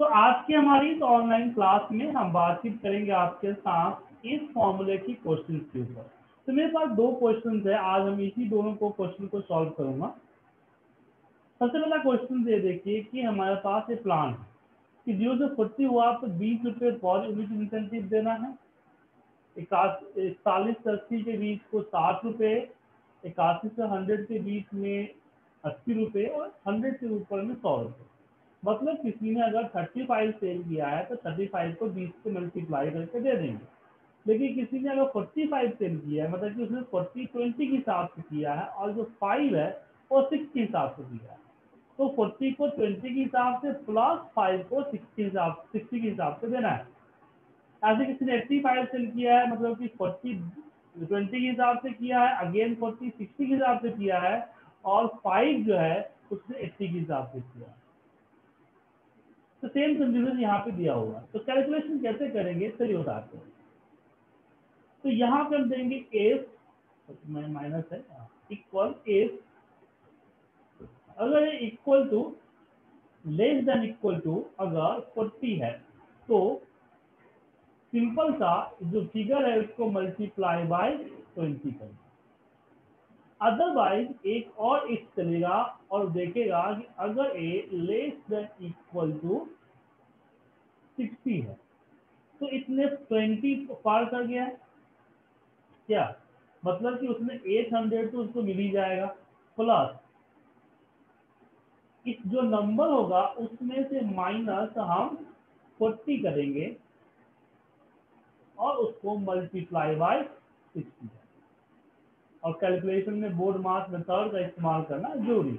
तो आज की हमारी इस ऑनलाइन क्लास में हम बातचीत करेंगे आपके साथ इस फॉर्मूले की क्वेश्चन के ऊपर। तो मेरे पास दो क्वेश्चन है। आज हम इसी दोनों को क्वेश्चन को सॉल्व करूँगा। सबसे पहला क्वेश्चन ये देखिए कि हमारे पास ये प्लान है कि ज़ीरो से फोर्टी हुआ तो बीस रुपये पर यूनिट इंसेंटिव देना है। इकतालीस से अस्सी के बीच को साठ रुपये, इक्यासी से हंड्रेड के बीच में अस्सी रुपये और हंड्रेड के ऊपर में सौ रुपये। मतलब किसी ने अगर थर्टी फाइव सेल किया है तो थर्टी फाइव को बीस से मल्टीप्लाई करके दे देंगे। लेकिन किसी ने अगर फोर्टी फाइव सेल किया है मतलब कि उसने फोर्टी ट्वेंटी के हिसाब से किया है, और जो फाइव है, वो सिक्स के हिसाब से किया है। तो फोर्टी को ट्वेंटी के हिसाब से प्लस फाइव को सिक्सटी हिसाब सिक्सटी के हिसाब से देना है। ऐसे किसी ने एट्टी फाइव सेल किया है मतलब कि फोर्टी ट्वेंटी के हिसाब से किया है अगेन फोर्टी सिक्सटी के हिसाब से किया है, और फाइव जो है, उसने एट्टी के हिसाब से किया है। तो सेम कंफ्यूजन यहाँ पे दिया होगा तो कैलकुलेशन कैसे करेंगे? चलिए बताते हैं। तो यहाँ पे हम देंगे एफ़ माइनस है इक्वल एफ़ अगर equal to less than equal to अगर 40 है तो सिंपल सा जो फिगर है, उसको मल्टीप्लाई बाय 20 करें अदरवाइज़ एक और इस चलेगा और देखेगा कि अगर A less than equal to 60 है तो इसने 20 पार कर गया क्या? मतलब कि उसने 800 तो उसको मिल ही जाएगा प्लस इस जो नंबर होगा, उसमें से माइनस हम 40 करेंगे और उसको मल्टीप्लाई बाय 60 और कैलकुलेशन में बोर्ड मास मेथड का इस्तेमाल करना ज़रूरी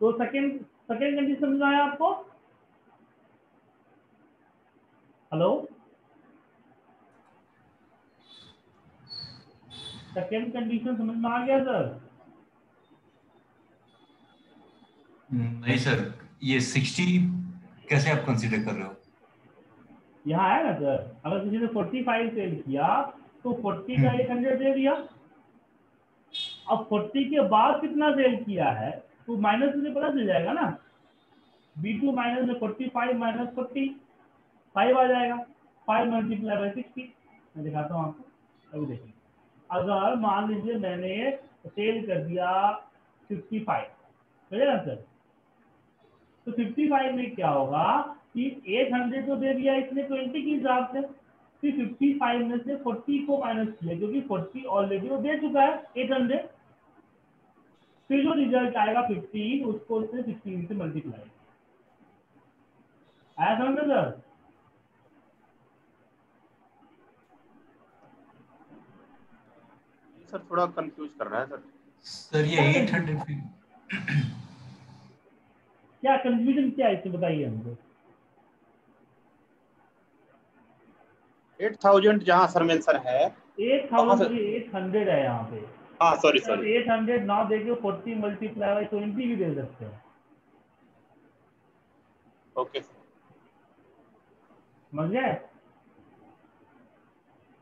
तो सेकेंड सेकेंड कंडीशन समझ आया आपको? हेलो सेकेंड कंडीशन समझ में आ गया सर नहीं सर ये 60 कैसे आप कंसीडर कर रहे हो? यहाँ है ना सर अगर किसी ने 45 सेल किया तो 40 का 800 दे दिया। अब 40 के बाद कितना सेल किया है? तो माइनस मुझे पता चल जाएगा ना? बी टू माइनस में forty five minus forty five आ जाएगा। फाइव मल्टीप्लाई बाई सिक्सटी मैं दिखाता हूँ आपको। अभी देखिए। अगर मान लीजिए मैंने सेल कर दिया फिफ्टी फाइव समझे ना सर तो फिफ्टी फाइव में क्या होगा कि एट हंड्रेड तो दे दिया, इसने ट्वेंटी के हिसाब से। फिफ्टी फाइव में से फोर्टी को माइनस किया क्योंकि फोर्टी ऑलरेडी वो दे चुका है एट हंड्रेड फिर जो रिज़ल्ट आएगा फिफ्टीन उसको उससे सिक्सटीन से मल्टीप्लाई आया समझ में सर? सर थोड़ा कंफ्यूज कर रहा है सर। सर ये 800 क्या कंफ्यूजन क्या है इसमें बताइए हमको। एट थाउज़ेंड जहाँ सर मेंशन है। एट थाउज़ेंड एट हंड्रेड है यहाँ पे। हाँ सॉरी सॉरी एट हंड्रेड ना देके फोर्टी मल्टीप्लाई बाई ट्वेंटी भी दे सकते हैं। ओके समझ गए?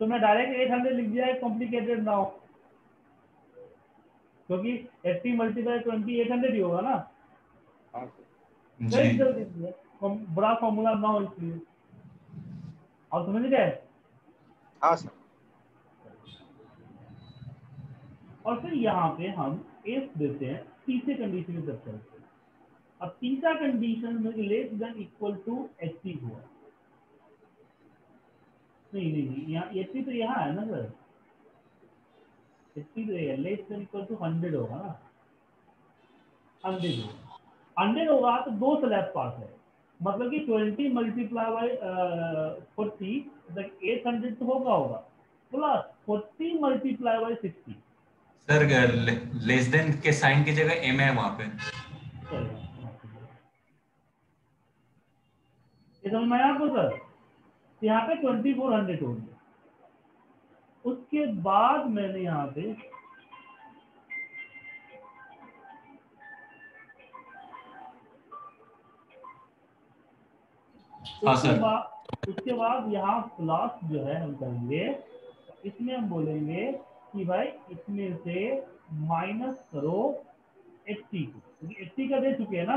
तो मैं डायरेक्ट एट हंड्रेड लिख दिया है कॉम्प्लिकेटेड ना हो। क्योंकि eighty multiply twenty eight hundred ही होगा ना। हाँ बड़ा फॉर्मूला ना हो इसलिए। और समझ गए? हाँ सर। और फिर यहाँ पे हम एफ़ देते हैं तीसरे कंडीशन की तरफ़ चलते हैं। अब तीसरा कंडीशन में less than equal to eighty हुआ। नहीं नहीं नहीं यहाँ एट्टी तो यहाँ है ना सर? एट्टी तो है less than equal to hundred होगा ना? हंड्रेड होगा। हंड्रेड होगा तो दो स्लैब पास है। मतलब कि twenty multiply by forty eight hundred तो होगा होगा। Plus forty multiply by sixty. Sir less than के साइन की जगह एम है वहाँ पे। ये समझ में आपको सर? यहाँ पे ट्वेंटी फोर हंड्रेड हो गया उसके बाद मैंने यहाँ पे हाँ, उसके बाद उसके बाद यहाँ प्लस जो है हम करेंगे इसमें हम बोलेंगे कि भाई इसमें से माइनस करो एट्टी को। क्योंकि एट्टी का दे चुके हैं ना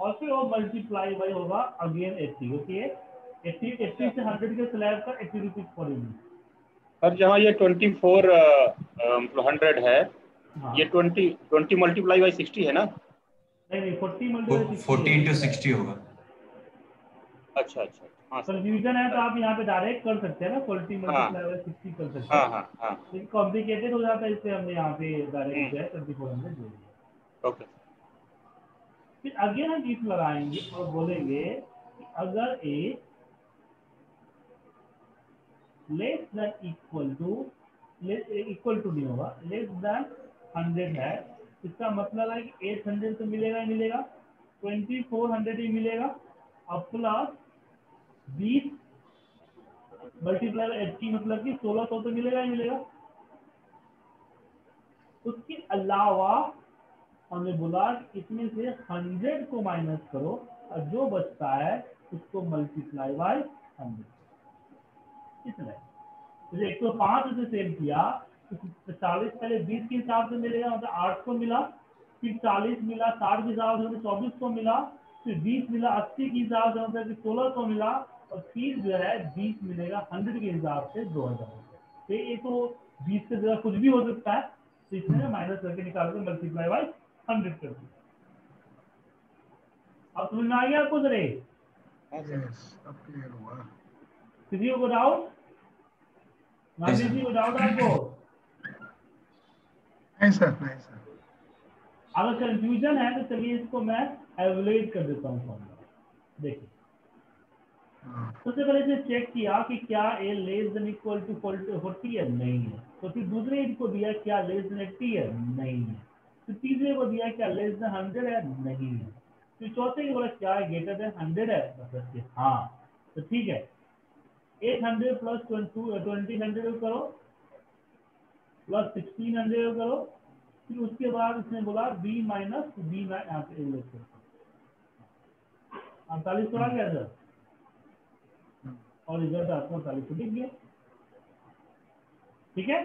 और फिर वो मल्टीप्लाई बाई होगा again eighty okay eighty eighty से हंड्रेड के स्लैब का eighty rupees per unit sir जहाँ ये ट्वेंटी फोर हंड्रेड है हाँ। ये twenty twenty multiply by sixty है ना? नहीं नहीं forty multiply forty into sixty होगा। अच्छा अच्छा हाँ सर। कंफ्यूजन है तो आप यहाँ पे डायरेक्ट कर सकते हैं ना मल्टीप्लाई सिक्सटी कर सकते हाँ। हैं हाँ हाँ। लेकिन कॉम्प्लिकेटेड हो जाता है इसलिए हमने यहाँ पे डायरेक्ट हम्म। जो है ट्वेंटी फोर हंड्रेड जोड़ दिया। ओके। फिर हम इफ़ लगाएँगे और बोलेंगे कि अगर A less than equal to equal to नहीं होगा लेस देन हंड्रेड है इसका मतलब है कि एट हंड्रेड तो मिलेगा ही मिलेगा ट्वेंटी फोर हंड्रेड ही मिलेगा और प्लस बीस मल्टीप्लाई एट्टी मतलब कि सोलह सौ तो मिलेगा ही मिलेगा। उसके अलावा हमने बोला इसमें से हंड्रेड को माइनस करो और जो बचता है उसको मल्टीप्लाई बाय हंड्रेड इतना तो एक सौ पाँच से सेव किया तो चालीस पहले बीस के हिसाब से मिलेगा मतलब आठ सौ मिला, फिर चालीस मिला, साठ के हिसाब से मतलब चौबीस सौ मिला, फिर बीस मिला, अस्सी के हिसाब से मतलब सोलह सौ मिला और फिर जो है बीस मिलेगा हंड्रेड के हिसाब से दो हज़ार। तो ये तो बीस से ज़्यादा कुछ भी हो सकता है तो इसमें माइनस करके निकाल के मल्टीप्लाई बाय हंड्रेड कर दिया अब समझ में आ गया आपको जरे सर किसी को डाउट किसी को डाउट आपको? नहीं सर नहीं सर। अगर कंफ्यूजन है तो चलिए इसको मैं एवलेट कर देता हूँ देखिए। सबसे पहले इसे चेक किया कि क्या A less than equal to forty है? नहीं है। तो फिर दूसरे को दिया, क्या लेस देन एट्टी है? नहीं है। फिर तीसरे को दिया, क्या लेस देन हंड्रेड है? नहीं है। फिर चौथे को बोला, क्या है? ग्रेटर देन हंड्रेड है? मतलब कि हाँ। तो ठीक है। Eight hundred plus twenty hundred करो। प्लस सिक्सटीन हंड्रेड करो। फिर उसके बाद उसने बोला बी माइनस बी करो अड़तालीस तो आ गया सर और रिज़ल्ट आपको अड़तालीस को दिख गया ठीक है?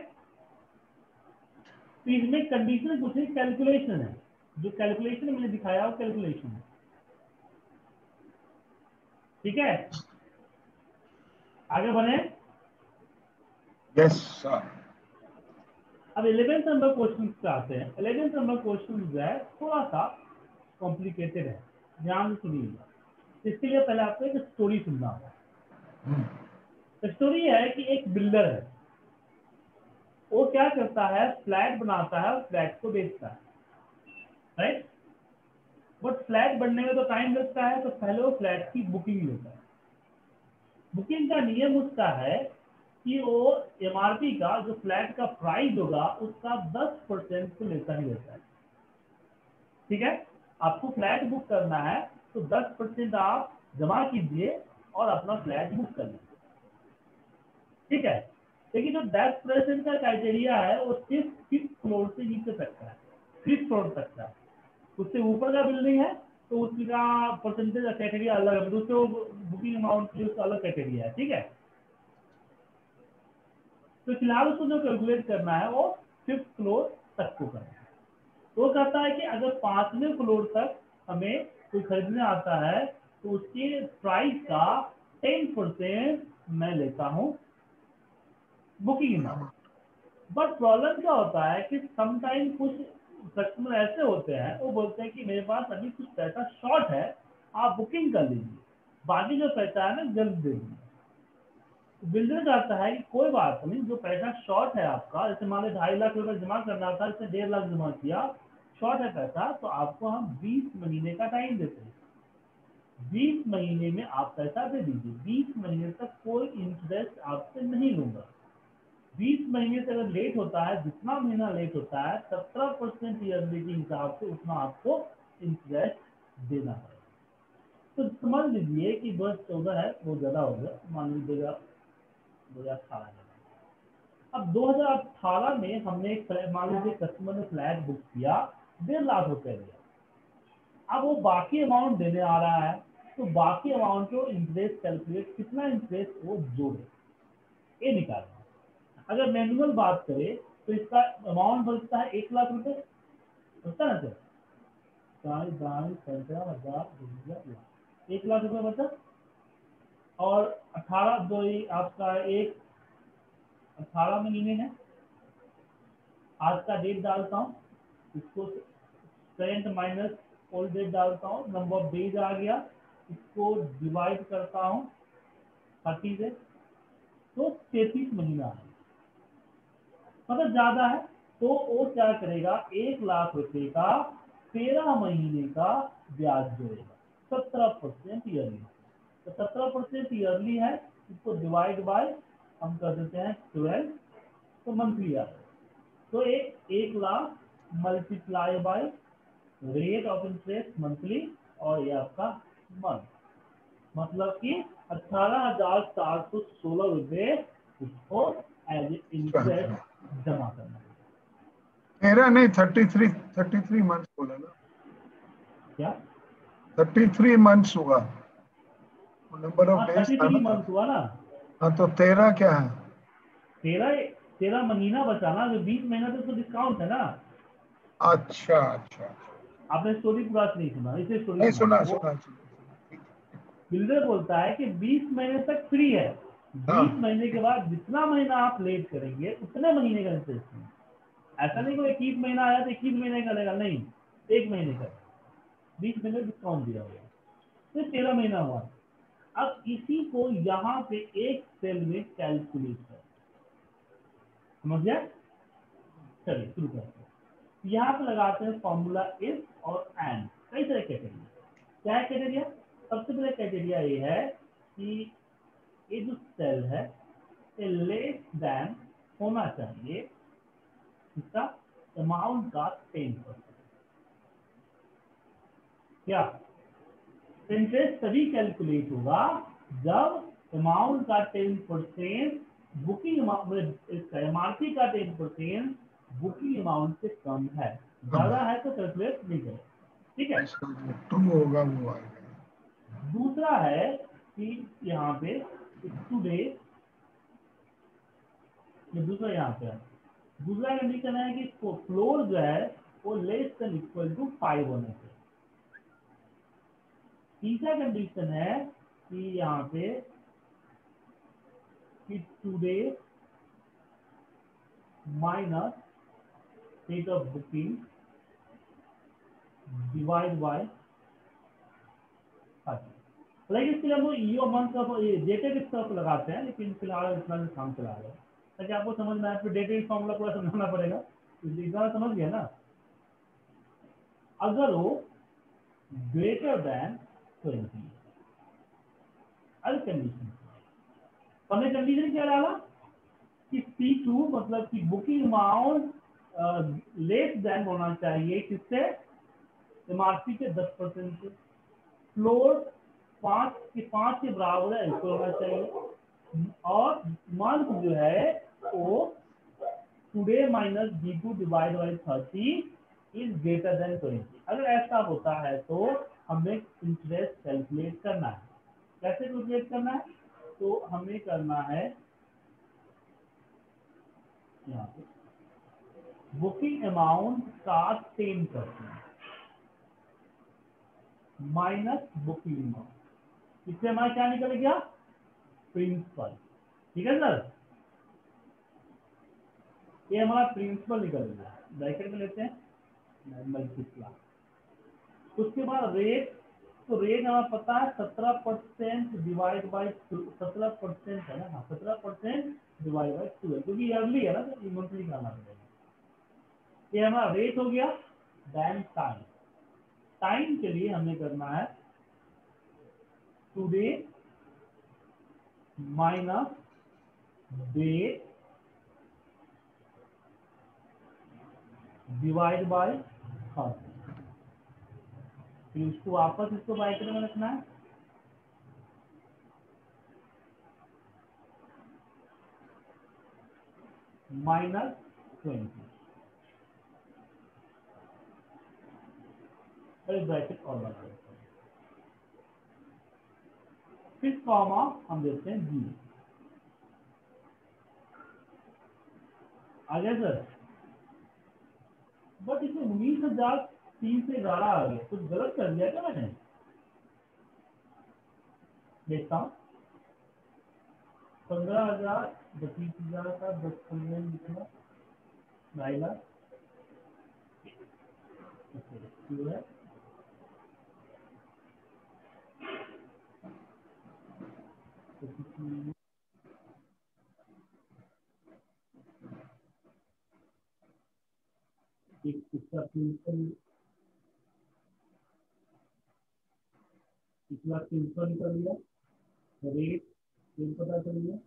तो इसमें कंडीशन कुछ है कैलकुलेशन है। जो कैलकुलेशन मैंने दिखाया वो कैलकुलेशन है। ठीक है? आगे बढ़े। यस सर अब इलेवेंथ नंबर क्वेश्चन पे आते हैं। इलेवेंथ नंबर क्वेश्चन जो है थोड़ा सा कॉम्प्लिकेटेड है। ध्यान सुनिएगा इसके लिए पहले आपको एक स्टोरी सुनना होगा। स्टोरी है कि एक बिल्डर है। वो क्या करता है? फ्लैट बनाता है और फ्लैट को बेचता है। राइट बट फ्लैट बनने में तो टाइम लगता है तो पहले वो फ्लैट की बुकिंग लेता है। बुकिंग का नियम उसका है कि वो एमआरपी का जो फ्लैट का प्राइस होगा, उसका 10 परसेंट तो लेता ही लेता है। ठीक है? आपको फ्लैट बुक करना है तो 10 परसेंट आप जमा कीजिए और अपना फ्लैट बुक कर लीजिए ठीक है? लेकिन जो दस परसेंट का क्राइटेरिया है, वो सिर्फ़ फिफ्थ फ्लोर से नीचे तक का है। फिफ्थ फ्लोर तक का उससे ऊपर का बिल्डिंग है तो उसका परसेंटेज क्राइटेरिया अलग है। मतलब उसको बुकिंग अमाउंट उसका अलग क्राइटेरिया है। ठीक है? तो फ़िलहाल उसको जो कैलकुलेट करना है, वो फिफ्थ फ्लोर तक को करना है। वो कहता है कि अगर पाँचवें फ्लोर तक हमें कोई खरीदने आता है तो उसके प्राइस का टेन परसेंट मैं लेता हूँ बुकिंग अमाउंट बट प्रॉब्लम क्या होता है कि समटाइम कुछ कस्टमर ऐसे होते हैं, वो बोलते हैं कि मेरे पास अभी कुछ पैसा शॉर्ट है, आप बुकिंग कर लीजिए। बाकी जो पैसा है ना, जल्द दे दीजिए। बिल्डर चाहता है कि कोई बात नहीं, जो पैसा शॉर्ट है आपका, जैसे मान लो ढाई लाख रुपए जमा करना था इसने डेढ़ लाख जमा किया शॉर्ट है पैसा तो आपको हम बीस महीने का टाइम देते हैं। बीस महीने में आप पैसा दे दीजिए। बीस महीने तक कोई इंटरेस्ट आपसे नहीं लूँगा। बीस महीने से अगर लेट होता है, जितना महीना लेट होता है, सत्रह परसेंट ईयरली के हिसाब से उतना आपको इंटरेस्ट देना पड़ेगा। तो समझ लीजिए कि दो हज़ार चौदह है, वो ज़्यादा हो गया। मान लीजिएगा, दो हज़ार अठारह अब दो हज़ार अठारह में हमने एक मान लीजिए कस्टमर ने फ्लैट बुक किया, डेढ़ लाख रुपए दिया। अब वो बाकी अमाउंट देने आ रहा है। तो बाकी अमाउंट को इंटरेस्ट कैलकुलेट कितना इंटरेस्ट वो जोड़े ये निकालना अगर मैनुअल बात करें तो इसका अमाउंट बचता है एक लाख रुपए। बचता ना सर दाएँ दाएँ पंद्रह, हज़ार एक लाख रुपया बचा। और अठारह, दो आपका एक अठारह महीने है आज का डेट डालता हूँ। इसको करंट माइनस ओल्ड डेट डालता हूँ। नंबर ऑफ़ डेज़ आ गया। इसको डिवाइड करता हूँ थर्टी से तो तैतीस महीना है। मतलब ज़्यादा है तो वो क्या करेगा? एक लाख रुपए का तेरह महीने का ब्याज जोड़ेगा। सत्रह परसेंट ईयरली तो सत्रह परसेंट ईयरली है, इसको डिवाइड बाय हम कर देते हैं ट्वेल्व तो मंथली आ तो एक एक lakh multiply by rate of interest monthly और ये आपका मंथ मतलब कि अठारह हज़ार चार सौ सोलह रुपये उसको एज इंटरेस्ट जमा करना है। तेरह नहीं thirty three thirty three months बोला ना। क्या? थर्टी थ्री मंथ्स हुआ number of days thirty three month हुआ ना। हाँ तो तेरह क्या है? तेरह तेरह महीना बचा ना जो बीस महीना तो उसको डिस्काउंट है ना। अच्छा अच्छा आपने स्टोरी पूरा नहीं सुना इसे स्टोरी नहीं सुना। सुना सुना। बिल्डर बोलता है कि 20 महीने तक फ्री है। 20 हाँ। महीने के बाद जितना महीना आप लेट करेंगे उतने महीने का इंटरेस्ट है। ऐसा नहीं कोई इक्कीस महीना आया तो इक्कीस महीने का लेगा नहीं एक महीने का। बीस महीने डिस्काउंट दिया हुआ तो तेरह महीना हुआ। अब इसी को यहाँ पे एक सेल में कैलकुलेट कर। समझ गया? चलिए शुरू करते हैं। यहाँ पे लगाते हैं फॉर्मूला इफ़ और एंड कई तरह के क्या है क्राइटेरिया सबसे पहले क्राइटेरिया ये है कि ये जो सेल है ये लेस देन होना चाहिए इसका अमाउंट का टेन परसेंट क्या? इंटरेस्ट तभी कैलकुलेट होगा जब अमाउंट का टेन परसेंट बुकिंग एमआरपी का टेन परसेंट बुकिंग अमाउंट से कम है। ज़्यादा है तो कैलकुलेट नहीं करें ठीक है? टू होगा वो दूसरा है कि यहाँ पे टुडे ये दूसरा यहाँ पे है। दूसरा कंडीशन है कि फ्लोर जो है, वो less than equal to five होने से तीसरा कंडीशन है कि यहाँ पे कि today minus date of booking divide by लेकिन इसके लिए हम ईओ मंथ का डेटे के तरफ़ लगाते हैं, लेकिन फ़िलहाल इतना भी काम चला रहे हैं। ताकि आपको समझ में आए फिर डेटे फॉर्मूला पूरा समझाना पड़ेगा। इतना समझ गया ना? अगर वो ग्रेटर देन ट्वेंटी अल कंडीशन पहले कंडीशन क्या डाला? कि सी टू मतलब कि बुकिंग अमाउंट लेस देन होना चाहिए किससे एमआरपी के दस परसेंट से फ्लोर पाँच के पाँच के बराबर इसको होना चाहिए। और मंथ जो है, वो today minus B two divide by thirty is greater than twenty अगर ऐसा होता है तो हमें इंटरेस्ट कैलकुलेट करना है। कैसे कैलकुलेट करना है? तो हमें करना है, यहाँ पे। बुकिंग अमाउंट का ten percent minus booking amount इससे हमारा क्या निकल गया? प्रिंसिपल ठीक है सर ये हमारा प्रिंसिपल निकल गया। ब्रैकेट में लेते हैं। मल्टीप्लाई उसके बाद रेट तो रेट हमें पता है सत्रह परसेंट डिवाइड बाई सत्रह परसेंट है ना? हाँ सत्रह परसेंट डिवाइड बाई ट्वेल्व क्योंकि ईयरली है ना तो मंथली निकालना पड़ेगा ये हमारा रेट हो गया देन टाइम टाइम के लिए हमें करना है today minus date divide by thirty फिर उसको वापस इसको ब्रैकेट में रखना है। माइनस ट्वेंटी एक ब्रैकेट और लगा देते हैं फिर कॉमा हम देते हैं जी आ गया सर। बट इसमें उन्नीस हज़ार तीन से ग्यारह आ गया। कुछ गलत कर दिया क्या मैंने? देखता हूँ। पंद्रह हज़ार बत्तीस हज़ार का दस पंद्रह निकला ढाई लाख। है तो किसी- इसका पिछला प्रिंसिपल निकल गया रेट पता चल गया ठीक तो है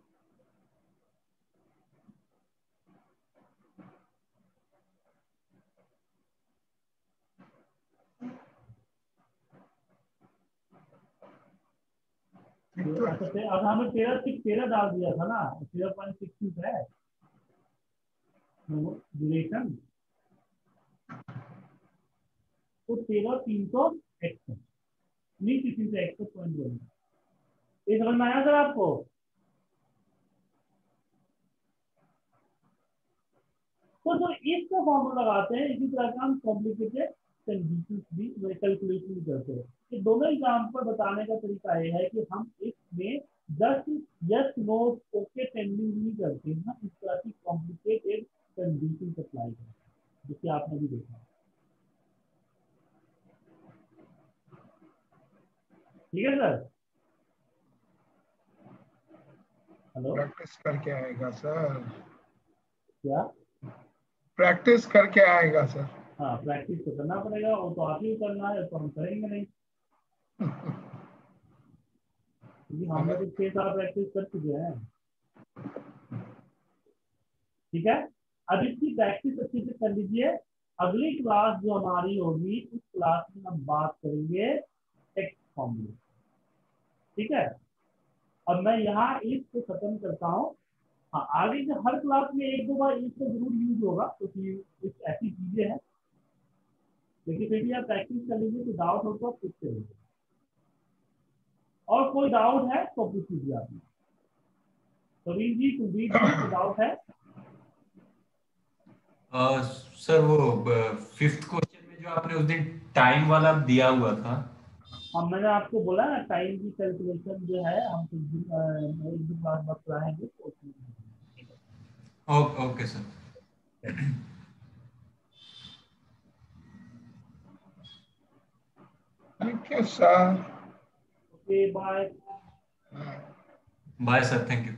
अच्छा, ते- अब हमें तेरह सिक्स, तेरह डाल दिया था ना, तेरह पॉइंट सिक्स है। ड्यूरेशन तो तेरह तीन सौ इकसठ नहीं तीन सौ पॉइंट ये समझ में आया सर आपको? तो सर इसका फॉर्मूला लगाते हैं, इसी तरह का हम कॉम्प्लिकेटेड कंडीशन भी कैलकुलेशन करते हैं। ये दोनों एग्ज़ाम्पल बताने का तरीका ये है कि हम इसमें just yes no okay pending नहीं करते हैं ना? इस तरह की कॉम्प्लिकेटेड कंडीशन अप्लाई करते हैं जिसे आपने भी देखा। ठीक है सर हेलो प्रैक्टिस करके आएगा सर क्या? प्रैक्टिस करके आएगा सर हाँ प्रैक्टिस तो करना पड़ेगा वो तो आप ही करना है तो हम करेंगे नहीं। ठीक है? अब इसकी प्रैक्टिस अच्छे से कर लीजिए। अगली क्लास जो हमारी होगी, उस क्लास में हम बात करेंगे ठीक है? अब मैं यहाँ इसको खत्म करता हूँ। हाँ आगे जो हर क्लास में एक दो बार इसका ज़रूर यूज़ होगा, क्योंकि तो कुछ ऐसी चीज़ें हैं। लेकिन फिर भी आप प्रैक्टिस कर लीजिए तो डाउट हो तो आप और कोई डाउट है तो पूछ लीजिए आप। प्रवीण जी कुलदीप जी कोई डाउट है? सर वो फिफ्थ क्वेश्चन में जो आपने उस दिन टाइम वाला दिया हुआ था। हम मैंने आपको बोला ना टाइम की कैलकुलेशन जो है हम कुछ दिन एक दिन बाद बतलाएँगे तो उसमें ओ- okay sir. Thank you sir okay bye bye sir thank you